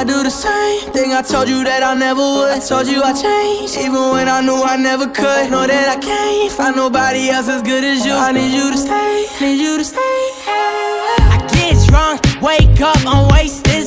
I do the same thing I told you that I never would. I told you I changed, even when I knew I never could. Know that I can't find nobody else as good as you. I need you to stay, need you to stay. I get drunk, wake up I'm wasted.